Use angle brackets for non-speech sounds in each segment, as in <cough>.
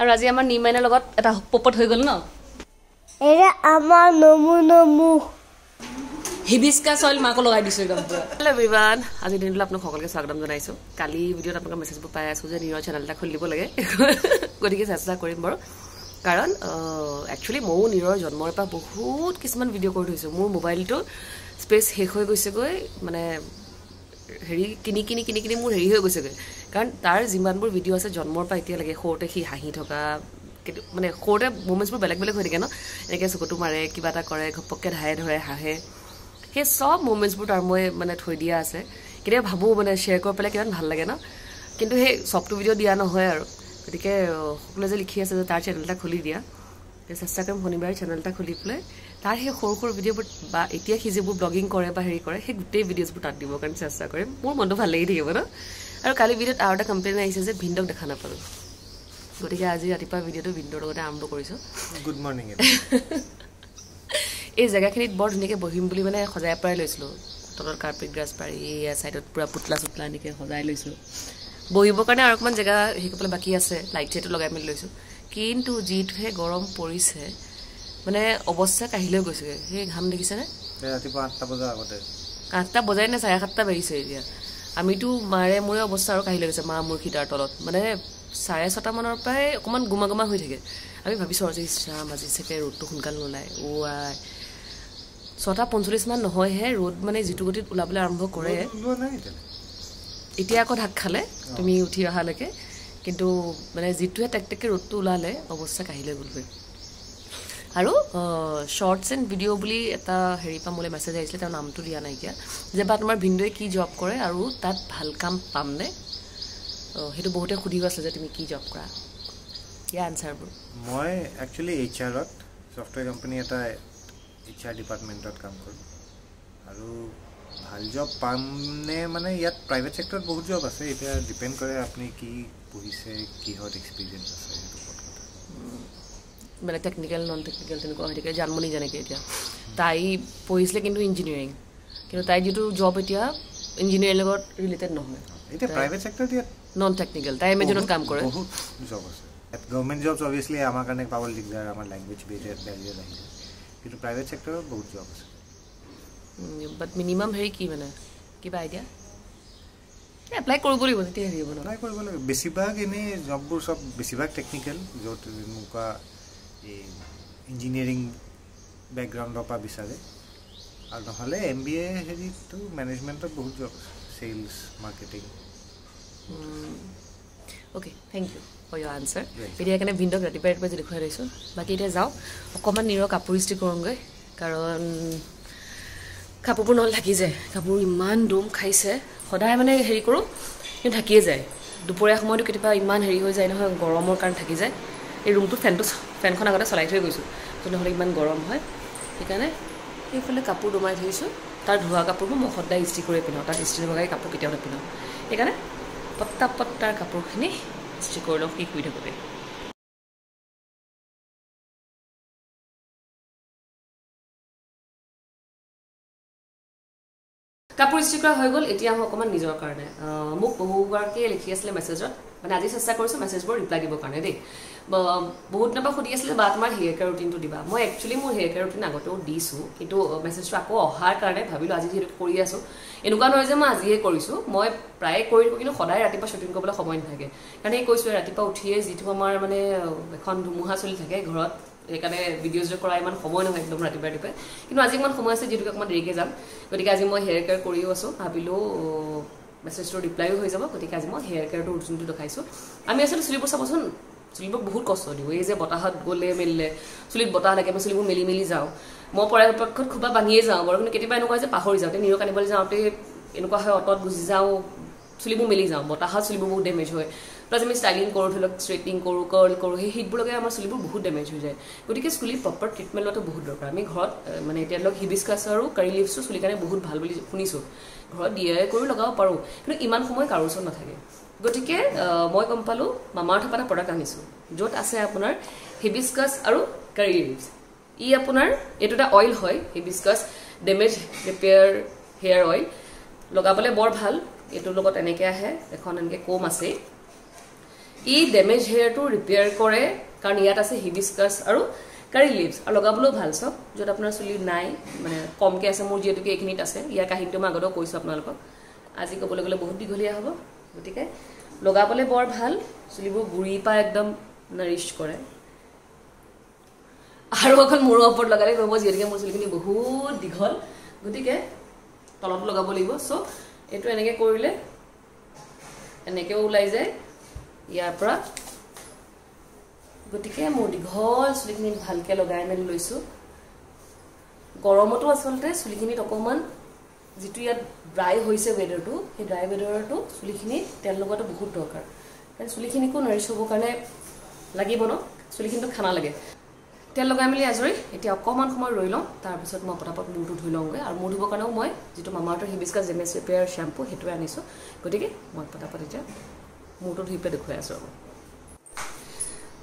আৰু আজি আমাৰ নিমাইনৰ লগত এটা পপত হৈ গ'ল ন? এৰে আমাৰ নমু নমু। হিবিস্কাছ অইল মাকো লগাই দিছোঁ একদম হেল্ল' এভৰিৱান আজিৰ দিনটোলৈ আপোনাক সকলোকে স্বাগতম জনাইছোঁ। কালি ভিডিঅ'ত আপোনালোকৰ মেছেজবোৰ পাই আছোঁ যে নিজৰ চেনেল এটা খুলি দিব লাগে। <laughs> গতিকে চেষ্টা কৰিম বাৰু। কাৰণ একচুৱেলি ময়ো নিজৰ জন্মৰ পৰা বহুত কিছুমান ভিডিঅ' কৰি থৈছোঁ। মোৰ মোবাইলটো স্পেচ শেষ হৈ গৈছেগৈ মানে হেৰি কিনি কিনি কিনি কিনি মোৰ হেৰি হৈ গৈছেগৈ। কাৰণ তাৰ যিমানবোৰ ভিডিঅ' আছে জন্মৰ পৰা এতিয়ালৈকে সৰুতে সি হাঁহি থকা মানে সৰুতে মুমেণ্টছবোৰ বেলেগ বেলেগ হৈ থাকে ন? এনেকৈ চকুটো মাৰে কিবা এটা কৰে ঘপককৈ ধাৰে ধৰে হাঁহে। সেই চব মুমেণ্টছবোৰ তাৰ মই মানে থৈ দিয়া আছে। কেতিয়াবা ভাবোঁ মানে শ্বেয়াৰ কৰি পেলাই কিমান ভাল লাগে ন? কিন্তু সেই চবটো ভিডিঅ' দিয়া নহয় আৰু। গতিকে সকলোৱে যে লিখি আছে যে তাৰ চেনেল এটা খুলি দিয়া। চেষ্টা কৰিম শনিবাৰে চেনেল এটা খুলি পেলাই তাৰ সেই সৰু সৰু ভিডিঅ'বোৰ বা এতিয়া সি যিবোৰ ব্লগিং কৰে বা হেৰি কৰে সেই গোটেই ভিডিঅ'জবোৰ তাত দিবৰ কাৰণে চেষ্টা কৰিম। মোৰ মনটো ভাল লাগি থাকিব ন? আৰু কালি ভিডিঅ'ত আৰু এটা কমপ্লেইন আহিছে যে ভিন্দক দেখা নাপালোঁ। গতিকে আজি ৰাতিপুৱা ভিডিঅ'টো ভিন্দৰ লগতে আৰম্ভ কৰিছোঁ। গুড মৰ্ণিং <laughs> এই জেগাখিনিত বৰ ধুনীয়াকৈ বহিম বুলি মানে সজাই পৰাই লৈছিলোঁ। তলত কাৰ্পেট গ্ৰাছ পাৰি এয়া ছাইডত পূৰা পুতলা চুতলা এনেকৈ সজাই লৈছোঁ। বহিবৰ কাৰণে আৰু অকণমান জেগা হেৰি কৰিবলৈ বাকী আছে লাইট চাইটো লগাই মেলি লৈছোঁ। কিন্তু যিটোহে গৰম পৰিছে মানে অৱস্থা কাঢ়িলৈ গৈছেগৈ সেই ঘাম দেখিছেনে? ৰাতিপুৱা আঠটা বজাৰ আগতে। আঠটা বজাই নে চাৰে সাতটা বাঢ়িছে এতিয়া। আমিতো মাৰে মোৰে অৱস্থা আৰু কাঢ়ি লৈ গৈছে মা মোৰ খিটাৰ তলত। মানে চাৰে ছটামানৰ পৰাই অকণমান গোমা গোমা হৈ থাকে। আমি ভাবিছোঁ আৰু যে ইছৰাম আজি চাগে ৰ'দটো সোনকালে নোলায় অ' আই ছটা পঞ্চল্লিছমান নহয়হে ৰ'দ মানে যিটো গতিত ওলাবলৈ আৰম্ভ কৰে। এতিয়া। আকৌ ঢাক খালে তুমি উঠি অহালৈকে। কিন্তু মানে যিটোহে টেক টেককৈ ৰ'দটো ওলালে অৱস্থা কাঢ়িলৈ গ'লগৈ। আৰু শ্বৰ্টছ এণ্ড ভিডিঅ' বুলি এটা হেৰি পৰা মোলৈ মেছেজ আহিছিলে তেওঁৰ নামটো দিয়া নাইকিয়া। যে বা তোমাৰ ভিনদেউৱে কি জব কৰে আৰু তাত ভাল কাম পামনে? সেইটো বহুতে সুধিও আছে যে তুমি কি জব কৰা। ইয়াৰ আনচাৰবোৰ মই একচুৱেলি এইচ আৰত ছফ্টৱেৰ কোম্পানী এটা এইচ আৰ ডিপাৰ্টমেণ্টত কাম কৰোঁ। আৰু ভাল জব পামনে মানে ইয়াত প্ৰাইভেট ছেক্টৰত বহুত জব আছে। এতিয়া ডিপেণ্ড কৰে আপুনি কি পঢ়িছে কিহত এক্সপিৰিয়েঞ্চ আছে। মানে টেকনিকেল নন টেকনিকেল তেনেকুৱা হৈ থাকে জানমণি যেনেকৈ এতিয়া। তাই পঢ়িছিলে কিন্তু ইঞ্জিনিয়াৰিং কিন্তু তাই যিটো জব এতিয়া ইঞ্জিনিয়াৰিং লগত ৰিলেটেড নহয়। এতিয়া প্ৰাইভেট ছেক্টৰত ইয়াত নন টেকনিকেল তাই এমেজনত কাম কৰে। বহুত জব আছে। ইয়াত গভৰ্ণমেণ্ট জবছ অভিয়াছলি আমাৰ কাৰণে পাবলৈ দিগদাৰ আমাৰ লেংগুৱেজ বেৰিয়াৰ বেৰিয়াৰ আহিলে কিন্তু প্ৰাইভেট ছেক্টৰত বহুত জব আছে। বাট মিনিমাম হেৰি কি মানে? কিবা আইডিয়া এপ্লাই কৰিব লাগিব তেতিয়া হেৰি হ'ব এপ্লাই কৰিব লাগে বেছিভাগ এনেই জববোৰ চব বেছিভাগ টেকনিকেল য'ত এনেকুৱা এই ইঞ্জিনিয়াৰিং বেকগ্ৰাউণ্ডৰ পৰা বিচাৰে। আৰু নহ'লে এম বি এ হেৰিটো মেনেজমেণ্টত বহুত job sales marketing okay thank you for your answer. এতিয়া সেইকাৰণে ভিন্দক ৰাতিপুৱাই যে দেখুৱাই লৈছোঁ। বাকী এতিয়া যাওঁ অকণমান নিৰৰ কাপোৰ ইস্ত্ৰি কৰোঁগৈ। কাৰণ কাপোৰবোৰ নহ'লে থাকি যায় কাপোৰ ইমান দম খাইছে। সদায় মানে হেৰি কৰোঁ কিন্তু থাকিয়ে যায়। দুপৰীয়া সময়তো কেতিয়াবা ইমান হেৰি হৈ যায় নহয় গৰমৰ কাৰণে থাকি যায়। এই ৰুমটোত ফেনটো ফেনখন আগতে চলাই থৈ গৈছোঁ। তো নহ'লে ইমান গৰম হয়। সেইকাৰণে সেইফালে কাপোৰ দমাই থৈছোঁ। তাৰ ধোৱা কাপোৰবোৰ মই সদায় ইস্ত্ৰি কৰি পিন্ধাওঁ তাত ইস্ত্ৰি লগাই কাপোৰ কেতিয়াও নিপিন্ধাওঁ সেইকাৰণে পট্টা পট্টাৰ কাপোৰখিনি ইস্ত্ৰি কৰি লওঁ কি কৰি থাকোঁতে। কাপোৰ ইস্ত্ৰি কৰা হৈ গ'ল। এতিয়া আহোঁ অকণমান নিজৰ কাৰণে। মোক বহুগৰাকীয়ে লিখি আছিলে মেছেজত। মানে আজি চেষ্টা কৰিছোঁ মেছেজবোৰ ৰিপ্লাই দিবৰ কাৰণে দেই। বহুত দিনৰ পৰা সুধি আছিলে বা তোমাৰ হেয়াৰ কেয়াৰ ৰুটিনটো দিবা। মই একচুৱেলি মোৰ হেয়াৰ কেয়াৰ ৰুটিন আগতেও দিছোঁ কিন্তু মেছেজটো আকৌ অহাৰ কাৰণে ভাবিলোঁ আজি যিহেতু কৰি আছোঁ। এনেকুৱা নহয় যে মই আজিহে কৰিছোঁ মই প্ৰায়ে কৰি থাকোঁ কিন্তু সদায় ৰাতিপুৱা শ্বুটিং কৰিবলৈ সময় নাথাকে। কাৰণ এই কৈছোঁ ৰাতিপুৱা উঠিয়ে যিটো আমাৰ মানে এখন ধুমুহা চলি থাকে ঘৰত সেইকাৰণে ভিডিঅ'জ কৰা ইমান সময় নহয় একদম ৰাতিপুৱা ৰাতিপুৱাই। কিন্তু আজি ইমান সময় আছে যিহেতুকে অকণমান দেৰিকৈ যাম। গতিকে আজি মই হেয়াৰ কেয়াৰ কৰিও আছোঁ ভাবিলোঁ মেছেজটোৰ ৰিপ্লাইও হৈ যাব গতিকে আজি মই হেয়াৰ কেয়াৰটো ৰুটিনটো দেখাইছোঁ। আমি আচলতে চুলিবোৰ চাবচোন চুলিবোৰ বহুত কষ্ট দিওঁ এই যে বতাহত গ'লে মেলিলে চুলিত বতাহ লাগে মই চুলিবোৰ মেলি মেলি যাওঁ। মই পৰাপক্ষত খোবা বান্ধিয়ে যাওঁ। বাৰু কিন্তু কেতিয়াবা এনেকুৱা যে পাহৰি যাওঁতে নিৰক আনিবলৈ যাওঁতে এনেকুৱা হয় অটত গুচি যাওঁ চুলিবোৰ মেলি যাওঁ। বতাহত চুলিবোৰ বহুত ডেমেজ হয়। প্লাছ আমি ষ্টাইলিং কৰোঁ ধৰি লওক ষ্ট্ৰেইটিং কৰোঁ কাৰ্ল কৰোঁ সেই হিটবোৰ লগাই আমাৰ চুলিবোৰ বহুত ডেমেজ হৈ যায়। গতিকে চুলি প্ৰপাৰ ট্ৰিটমেণ্ট লোৱাটো বহুত দৰকাৰ। আমি ঘৰত মানে এতিয়া ধৰি লওক হিবিস্কাছ আৰু কাৰী লিভছটো চুলিৰ কাৰণে বহুত ভাল বুলি শুনিছোঁ। ঘৰত ডি আই কৰি লগাব পাৰোঁ। কিন্তু ইমান সময় কাৰো ওচৰত নাথাকে। গতিকে মই গম পালোঁ মামাৰ থকা এটা প্ৰডাক্ট আনিছোঁ। য'ত আছে আপোনাৰ হিবিস্কাছ আৰু কাৰী লিভছ ই আপোনাৰ এইটো এটা অইল হয় hibiscus damage repair hair oil লগাবলৈ বৰ ভাল এইটোৰ লগত এনেকৈ আহে এখন এনেকৈ কোম আছেই ই ডেমেজ হেয়াৰটো ৰিপেয়াৰ কৰে কাৰণ ইয়াত আছে হিবিস্কাছ আৰু কাৰী লিভছ আৰু লগাবলৈও ভাল চাওক য'ত আপোনাৰ চুলি নাই মানে কমকৈ আছে মোৰ যিহেতুকে এইখিনিত আছে। ইয়াৰ কাহিনীটো মই আগতেও কৈছোঁ আপোনালোকক। আজি ক'বলৈ গ'লে বহুত দীঘলীয়া হ'ব গতিকে লগাবলৈ বৰ ভাল চুলিবোৰ গুৰিৰ পৰা একদম নাৰিছ কৰে। আৰু অকল মূৰৰ ওপৰত লগালে নহ'ব যিহেতুকে মোৰ চুলিখিনি বহুত দীঘল গতিকে তলত লগাব লাগিব। চ' এইটো এনেকৈ কৰিলে এনেকৈও ওলাই যায় ইয়াৰ পৰা। গতিকে মোৰ দীঘল চুলিখিনিত ভালকৈ লগাই মেলি লৈছোঁ। গৰমতো আচলতে চুলিখিনিত অকণমান যিটো ইয়াত ড্ৰাই হৈছে ৱেডাৰটো সেই ড্ৰাই ৱেডাৰটো চুলিখিনিত তেল লগোৱাটো বহুত দৰকাৰ। কাৰণ চুলিখিনিকো নাৰিছ হ'বৰ কাৰণে লাগিব ন? চুলিখিনিতো খানা লাগে। তেল লগাই মেলি আজৰি এতিয়া অকণমান সময় ৰৈ লওঁ তাৰপিছত মই পটাপট মূৰটো ধুই লওঁগৈ। আৰু মূৰ ধুবৰ কাৰণেও মই যিটো মামাৰ্থৰ হিবিস্কাছ জেমেছ ৰিপেয়াৰ শ্বেম্পু সেইটোৱে আনিছোঁ। গতিকে মই পটাপট এতিয়া মূৰটো ধুই পেলাই দেখুৱাই আছোঁ আৰু।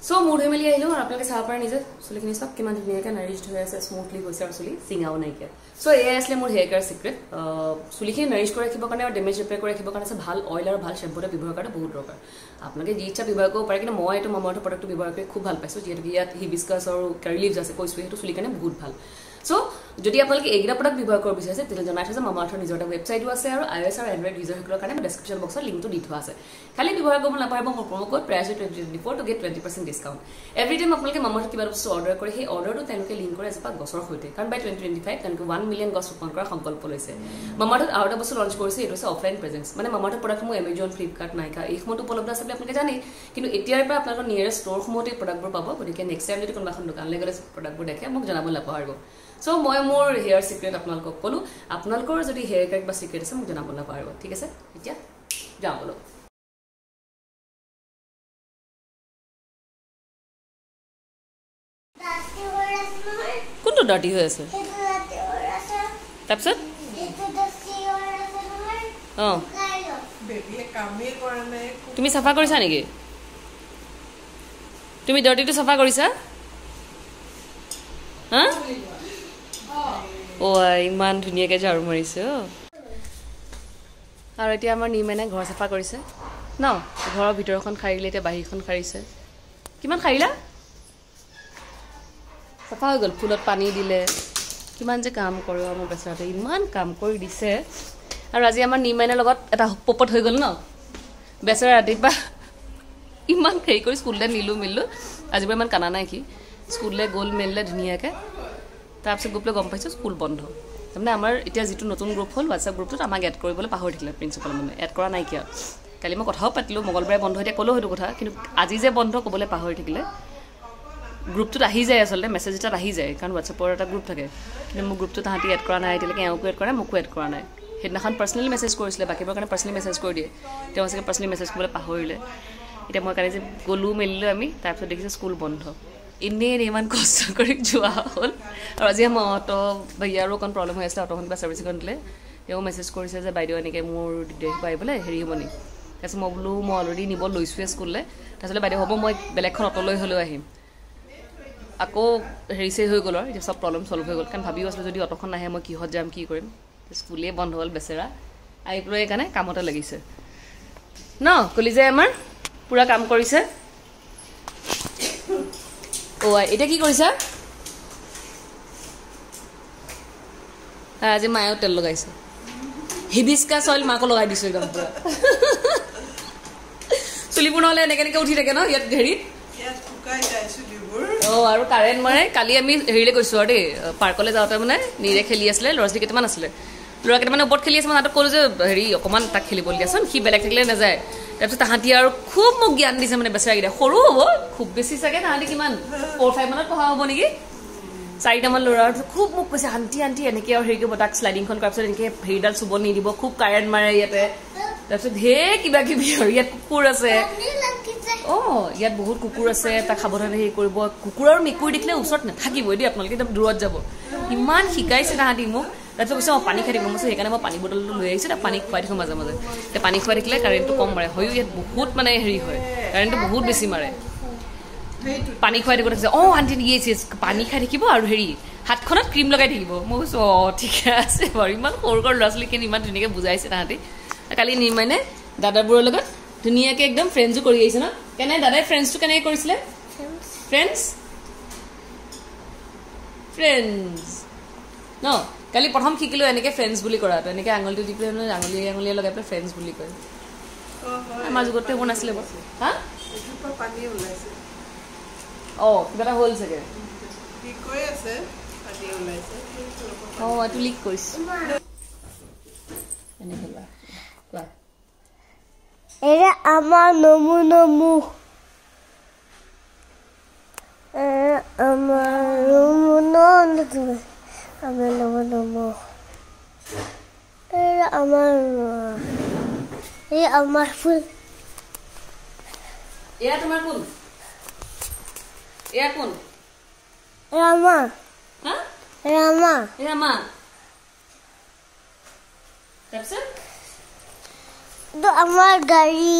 চ' মূৰ ধুই মেলি আহিলোঁ আৰু আপোনালোকে চাব পাৰে নিজে চুলিখিনি চাওক কিমান ধুনীয়াকৈ নাৰিছ হৈ আছে স্মুথলি হৈছে আৰু চুলি চিঙাও নাইকিয়া চ' এয়াই আছিলে মোৰ হেয়াৰ চিক্ৰেট চুলিখিনি নাৰিছ কৰি ৰাখিবৰ কাৰণে আৰু ডেমেজ ৰিপেয়াৰ কৰি ৰাখিবৰ কাৰণে আছে ভাল অইল আৰু ভাল শ্বেম্পু এটা ব্যৱহাৰ কৰাটো বহুত দৰকাৰ আপোনালোকে যি ইচ্ছা ব্যৱহাৰ কৰিব পাৰে কিন্তু মই এইটো মামাৰ্থ প্ৰডাক্টটো ব্যৱহাৰ কৰি খুব ভাল পাইছোঁ যিহেতুকে ইয়াত হিবিস্কাছ আৰু কাৰী লিভছ আছে কৈছোঁ সেইটো চুলিৰ কাৰণে বহুত ভাল চ' যদি আপোনালোকে এইকেইটা প্ৰডাক্ট ব্যৱহাৰ কৰিব বিচাৰিছে তেতিয়া জনাই থৈছে মামাৰ্থৰ নিজৰ এটা ৱেবছাইটো আছে আৰু আই এছ আৰু এণ্ড্ৰইড ইউজাৰসকলৰ কাৰণে ডেছক্ৰিপশ্যন বক্সত লিংকটো দি থোৱা আছে। খালি ব্যৱহাৰ কৰিব নাপাৰিব মোৰ promo' code prize twenty twenty four to get twenty percent discount every time আপোনালোকে মামাৰ্থ কিবা বস্তু অৰ্ডাৰ কৰে সেই অৰ্ডাৰটো তেওঁলোকে লিংক কৰে এজোপা গছৰ সৈতে। কাৰণ বাই টুৱেণ্টি টুৱেণ্টি ফাইভ তেওঁলোকে ওৱান মিলিয়ন গছ ৰোপণ কৰাৰ সংকল্প লৈছে। মামাৰ্থত আৰু এটা বস্তু লঞ্চ কৰিছে এইটো হৈছে অফলাইন প্ৰেজেঞ্চ মানে মামাৰ্থৰ প্ৰডাক্টসমূহ এমেজন ফ্লিপকাৰ্ট নাইকা এই সময়তো উপলব্ধ আছে বুলি আপোনালোকে জানেই। কিন্তু এতিয়াৰ পৰা আপোনালোকৰ নিয়েৰেষ্ট ষ্ট'ৰসমূহতে প্ৰডাক্টবোৰ পাব। গতিকে নেক্সট টাইম যদি কোনোবা এখন দোকানলৈ গ'লে প্ৰডাক্টবোৰ দেখে মোক জনাব নাপাহৰিব। চ' মই মোৰ হেয়াৰ চিক্ৰেট আপোনালোকক ক'লোঁ। আপোনালোকৰ যদি হেয়াৰ কেয়াৰ কিবা চিক্ৰেট আছে মোক জনাব নাপাহৰিব। ঠিক আছে? এতিয়া যাওঁ বোলো। কোনটো ডাৰ্টি হৈ আছে? তাৰপিছত? অঁ। খাই ল বেবীয়ে কামেই কৰা নাই। তুমি চাফা কৰিছা নেকি? তুমি ডাৰ্টিটো চাফা কৰিছা? হা? ইমান ধুনীয়াকৈ ঝাৰু মাৰিছে আৰু এতিয়া আমাৰ নিৰ্মাণে ঘৰ চাফা কৰিছে। ন ঘৰৰ ভিতৰখন সাৰিলে এতিয়া বাহিৰখন সাৰিছে। কিমান সাৰিলা? চাফা হৈ গ'ল ফুলত পানী দিলে। কিমান যে কাম কৰোঁ মোৰ বেচৰাটোৱে ইমান কাম কৰি দিছে। আৰু আজি আমাৰ নিৰ্মাণৰ লগত এটা পপত হৈ গ'ল ন। বেচেৰা ৰাতিপুৱা ইমান হেৰি কৰি স্কুললৈ নিলোঁ মেলিলোঁ আজিৰ পৰা ইমান কানা নাই সি। স্কুললৈ গ'ল মেলিলে ধুনীয়াকৈ। তাৰপিছত গৈ পেলাই গম পাইছোঁ স্কুল বন্ধ। তাৰমানে আমাৰ এতিয়া যিটো নতুন গ্ৰুপ হ'ল হোৱাটছএপ গ্ৰুপটোত আমাক এড কৰিবলৈ পাহৰি থাকিলে প্ৰিন্সিপাল মানে এড কৰা নাইকিয়া। কালি মই কথাও পাতিলোঁ মঙলবাৰে বন্ধ এতিয়া ক'লেও সেইটো কথা কিন্তু আজি যে বন্ধ ক'বলৈ পাহৰি থাকিলে গ্ৰুপটোত আহি যায় আচলতে মেছেজ এটাত আহি যায় কাৰণ হোৱাটছএপৰ এটা গ্ৰুপ থাকে। কিন্তু মোৰ গ্ৰুপটো তাহাঁতি এড কৰা নাই এতিয়ালৈকে এওঁকো এড কৰা নাই মোকো এড কৰা নাই। সেইদিনাখন পাৰ্চনেলি মেছেজ কৰিছিলে বাকীবোৰৰ কাৰণে পাৰ্চনেলি মেছেজ কৰি দিয়ে। তেওঁ চাগে পাৰ্চনেলি মেছেজ কৰিবলৈ পাহৰিলে। এতিয়া মই কালি যে গ'লোঁ মেলিলোঁ আমি তাৰপিছত দেখিছোঁ স্কুল বন্ধ। এনেই ইমান কষ্ট কৰি যোৱা হ'ল। আৰু আজি আমাৰ অটো ভৈয়াৰো অকণ প্ৰব্লেম হৈ আছিলে অটোখন কিবা ছাৰ্ভিচিঙত দিলে। তেওঁ মেছেজ কৰিছে যে বাইদেউ এনেকৈ মোৰ দেখিব আহিবলৈ হেৰি হ'ব নি? তাৰপিছত মই বোলো মই অলৰেডি নিব লৈছোঁৱে স্কুললৈ। তাৰপিছত বাইদেউ হ'ব মই বেলেগখন অট'লৈ হ'লেও আহিম। আকৌ হেৰি চেৰি হৈ গ'ল আৰু এতিয়া চব প্ৰব্লেম চল্ভ হৈ গ'ল। কাৰণ ভাবিও আছিলোঁ যদি অট'খন নাহে মই কিহত যাম কি কৰিম? স্কুলেই বন্ধ হ'ল বেচেৰা। আহি পেলাই সেইকাৰণে কামতে লাগিছে। ন কলিজাই আমাৰ পূৰা কাম কৰিছে। অ' এতিয়া কি কৰিছা আজি মায়েও তেল লগাইছে হিবিস্কাছ অইল মাকো লগাই দিছোঁ একদম পূৰা চুলিবোৰ নহ'লে এনেকৈ এনেকৈ উঠি থাকে ন ইয়াত হেৰিত অঁ আৰু কাৰেণ্ট মাৰে কালি আমি হেৰিলৈ গৈছোঁ আৰু দেই পাৰ্কলৈ যাওঁতে মানে নিৰে খেলি আছিলে ল'ৰা ছোৱালী কেইটামান আছিলে ল'ৰা কেইটামানে ওপৰত খেলি আছে মই তাহাঁতক ক'লোঁ যে হেৰি অকণমান তাক খেলিবলৈ দিয়াচোন সি বেলেগ থাকিলে নাযায় তাৰপিছত তাহাঁতি আৰু খুব মোক জ্ঞান দিছে মানে বেচেৰাকেইটা সৰু হ'ব খুব বেছি চাগে তাহাঁতি কিমান? ফ'ৰ ফাইভ মানত পঢ়া হ'ব নেকি? চাৰিটামান ল'ৰা আৰু খুব মোক কৈছে আণ্টি আণ্টি এনেকৈ আৰু হেৰি কৰিব তাক শ্লাইডিংখন কৰাৰ পিছত এনেকৈ হেৰিডাল চুব নিদিব খুব কাৰেণ্ট মাৰে ইয়াতে। তাৰপিছত ঢেৰ কিবা কিবি আৰু ইয়াত কুকুৰ আছে। অঁ ইয়াত বহুত কুকুৰ আছে তাক সাৱধানে হেৰি কৰিব। কুকুৰ আৰু মেকুৰী দেখিলে ওচৰত নাথাকিবই দেই আপোনালোকে একদম দূৰত যাব। ইমান শিকাইছে তাহাঁতি মোক। তাৰপিছত কৈছে অঁ পানী খাই থাকিব মই কৈছোঁ সেইকাৰণে মই পানী বটলটো লৈ আহিছোঁ পানী খুৱাই থাকোঁ মাজে মাজে। এতিয়া পানী খুৱাই থাকিলে কাৰেণ্টটো কম মাৰে হয়ো ইয়াত বহুত মানে হেৰি হয় কাৰেণ্টটো বহুত বেছি মাৰে। পানী খুৱাই থাকিব থাকিছে অঁ আণ্টি য়েছ য়েছ পানী খাই থাকিব আৰু হেৰি হাতখনত ক্ৰীম লগাই থাকিব। মই কৈছোঁ অঁ ঠিকে আছে বাৰু ইমান সৰু সৰু ল'ৰা ছোৱালীখিনি ইমান ধুনীয়াকৈ বুজাইছে তাহাঁতি। কালি নিৰ্মাণে দাদাবোৰৰ লগত ধুনীয়াকৈ একদম ফ্ৰেণ্ডজো কৰি আহিছে ন? কেনে দাদাই ফ্ৰেণ্ডছটো কেনেকৈ কৰিছিলে? ফ্ৰেণ্ডছ ফ্ৰেণ্ডছ ন? কালি প্ৰথম শিকিলোঁ এনেকৈ ফ্ৰেণ্ডছ বুলি কৰাটো এনেকৈ আঙুলিটো দি পেলাই আঙুলি আঙুলিয়ে লগাই পেলাই ফ্ৰেণ্ডছ বুলি কয়। আমাৰ যুগততো এইবোৰ নাছিলে বাৰু। হা? অঁ কিবা এটা হ'ল চাগে। অঁ এইটো লিক কৰিছে। এনেকৈ লোৱা কোৱা? এৰা আমাৰ নমু নমু। এৰা আমাৰ নমু নমু। আমাৰ নমু। নমু এৰা আমাৰ এই আমাৰ ফুল এয়া তোমাৰ কোন এয়া কোন ৰামা হা ৰামা এয়া মা তাৰপিছত এইটো আমাৰ গাড়ী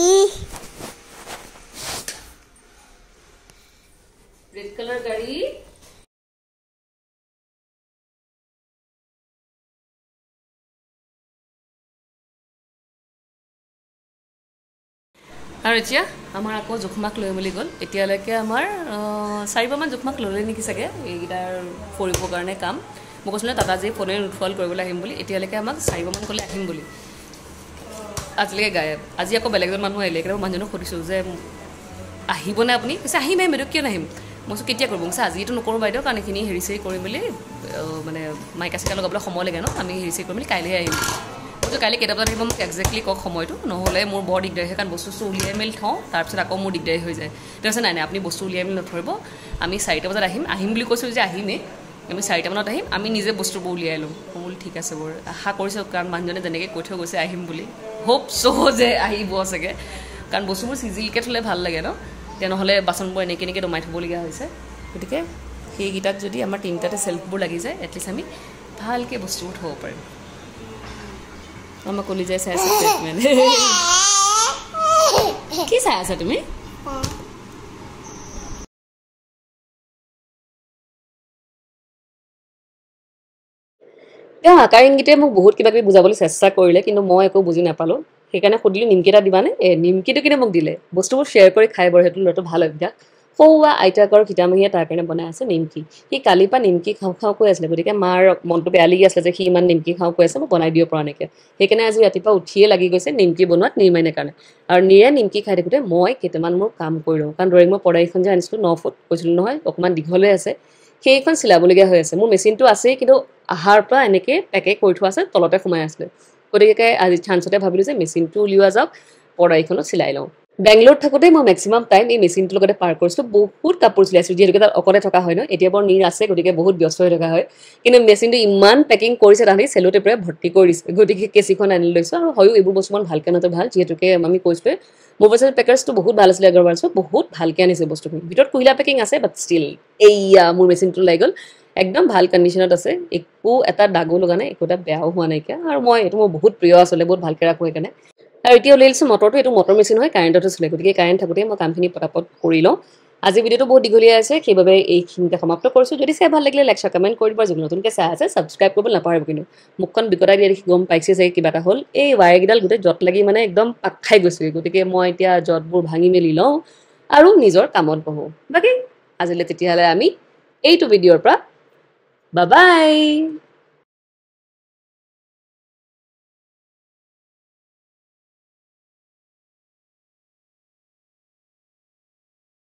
ৰেড কালাৰ গাড়ী আৰু এতিয়া আমাৰ আকৌ জোখমাক লৈ মেলি গ'ল। এতিয়ালৈকে আমাৰ চাৰিবাৰমান জোখমাক ল'লে নেকি চাগে? এইকেইটাৰ কৰিবৰ কাৰণে কাম। মই কৈছিলোঁ যে ফোনে নুঠুৱাল কৰিবলৈ আহিম বুলি। এতিয়ালৈকে আমাক চাৰিবাৰমান ক'লে আহিম বুলি। আজিলৈকে গায়ব। আজি আকৌ বেলেগ এজন মানুহ আহিলে। একেবাৰে মানুহজনক সুধিছোঁ যে আহিবনে আপুনি? কৈছে আহিম বাইদেউ কিয় নাহিম মই কৈছোঁ কেতিয়া কৰিব কৈছে আজিতো নকৰোঁ বাইদেউ কাৰণ এইখিনি হেৰি চেৰি কৰি মেলি আহ, মানে মাইকা চিকা লগাবলৈ সময় লাগে ন। আমি হেৰি চেৰি কৰি মেলি কাইলৈহে আহিম। কৈছোঁ কাইলৈ কেইটা বজাত আহিব মোক একজেক্টলি কওক সময়টো নহ'লে মোৰ বৰ দিগদাৰী হয় কাৰণ বস্তু চস্তু উলিয়াই মেলি থওঁ তাৰপিছত আকৌ মোৰ দিগদাৰী হৈ যায়। তেওঁ নাই নাই আপুনি বস্তু উলিয়াই মেলি নথৰিব আমি চাৰিটা বজাত আহিম। আহিম বুলি কৈছোঁ যে আহিমেই আমি চাৰিটামানত আহিম আমি নিজে বস্তুবোৰ উলিয়াই মই বোলো ঠিক আছে বাৰু আশা কৰিছোঁ কাৰণ মানুহজনে যেনেকৈ কৈ থৈ গৈছে আহিম বুলি। হোপ চ' যে আহিব চাগে। কাৰণ বস্তুবোৰ চিজিলকৈ থ'লে ভাল লাগে ন? এতিয়া নহ'লে বাচনবোৰ এনেকৈ এনেকৈ দমাই থ'বলগীয়া হৈছে। গতিকে সেইকেইটাত যদি আমাৰ তিনিটাতে চেল্ফবোৰ লাগি যায় এটলিষ্ট আমি ভালকৈ বস্তুবোৰ থ'ব পাৰিম। আমাৰ কলিজাই চাই আছে ট্ৰিটমেণ্ট কি চাই আছা তুমি তেওঁ আকাৰ ইংগিতে মোক বহুত কিবা কিবি বুজাবলৈ চেষ্টা কৰিলে কিন্তু মই একো বুজি নাপালোঁ সেইকাৰণে সুধিলোঁ নিমকি এটা দিবানে এ নিমকিটো কিন্তু মোক দিলে বস্তুবোৰ শ্বেয়াৰ কৰি খাই বাৰু সেইটো ল'ৰাটো ভাল অভ্যাস সৌৱা আইতাক আৰু সীতামহীয়ে তাৰ কাৰণে বনাই আছে নিমকি। সি কালিৰ পৰা নিমকি খাওঁ খাওঁ কৈ আছিলে গতিকে মাৰ মনটো বেয়া লাগি আছিলে যে সি ইমান নিমকি খাওঁ কৈ আছে মই বনাই দিব পৰা নাইকিয়া সেইকাৰণে আজি ৰাতিপুৱা উঠিয়ে লাগি গৈছে নিমকি বনোৱাত নিৰ্মাণে কাৰণে। আৰু নিৰে নিমকি খাই থাকোঁতে মই কেইটামান মোৰ কাম কৰি লওঁ। কাৰণ ড্ৰয়িং মই পৰ্দাইখন যে আনিছিলোঁ ন ফুট কৈছিলোঁ নহয় অকণমান দীঘলে আছে। সেইখন চিলাবলগীয়া হৈ আছে। মোৰ মেচিনটো আছেই কিন্তু আহাৰ পৰা এনেকৈ পেকেট কৰি থোৱা আছে তলতে সোমাই আছিলে। গতিকে আজি চান্সতে ভাবিলোঁ যে মেচিনটো উলিওৱা যাওক পৰ্দাইখনত চিলাই লওঁ। বেংগলোৰত থাকোঁতে মই মেক্সিমাম টাইম এই মেচিনটোৰ লগতে পাৰ কৰিছিলোঁ। বহুত কাপোৰ চিলাইছোঁ যিহেতুকে তাত অকলে থকা হয় ন এতিয়া বৰ নীৰ আছে গতিকে বহুত ব্যস্ত হৈ থকা হয়। কিন্তু মেচিনটো ইমান পেকিং কৰিছে তাহাঁতি চেলো টেপেৰে ভৰ্তি কৰি দিছে গতিকে কেঁচিখন আনি লৈছোঁ আৰু হয়ো এইবোৰ বস্তু ইমান ভালকৈ নাতে ভাল যিহেতুকে আমি কৈছোঁৱে মোৰ পাছত পেকাৰ্ছটো বহুত ভাল আছিলে আগৰবাৰ বহুত ভালকৈ আনিছে বস্তুখিনি। ভিতৰত কুহিলা পেকিং আছে বাট ষ্টিল এইয়া মোৰ মেচিনটো ওলাই গ'ল। একদম ভাল কণ্ডিশ্যনত আছে একো এটা দাগো লগা নাই একো এটা বেয়াও হোৱা নাইকিয়া আৰু মই এইটো মোৰ বহুত প্ৰিয় আচলতে বহুত ভালকৈ ৰাখোঁ সেইকাৰণে। আৰু এতিয়া উলিয়াই দিছোঁ মটৰটো এইটো মটৰ মেচিন হয় কাৰেণ্টতে চলে গতিকে কাৰেণ্ট থাকোঁতে মই কামখিনি পটাপট কৰি লওঁ। আজি ভিডিঅ'টো বহুত দীঘলীয়া আছে সেইবাবে এইখিনিতে সমাপ্ত কৰিছোঁ। যদি চাই ভাল লাগিলে লাইক চাই কমেণ্ট কৰি দিব। যদি নতুনকৈ চাই আছে ছাবস্ক্ৰাইব কৰিবলৈ নাপাহৰিব কিন্তু। মুখখন বিকটাই দিয়া দেখি গম পাইছে চাগে কিবা এটা হ'ল। এই ৱায়াৰকেইডাল গোটেই জট লাগি মানে একদম পাক খাই গৈছে গতিকে মই এতিয়া জটবোৰ ভাঙি মেলি লওঁ আৰু নিজৰ কামত বহোঁ। বাকী আজিলৈ তেতিয়াহ'লে আমি এইটো ভিডিঅ'ৰ পৰা বাই বাই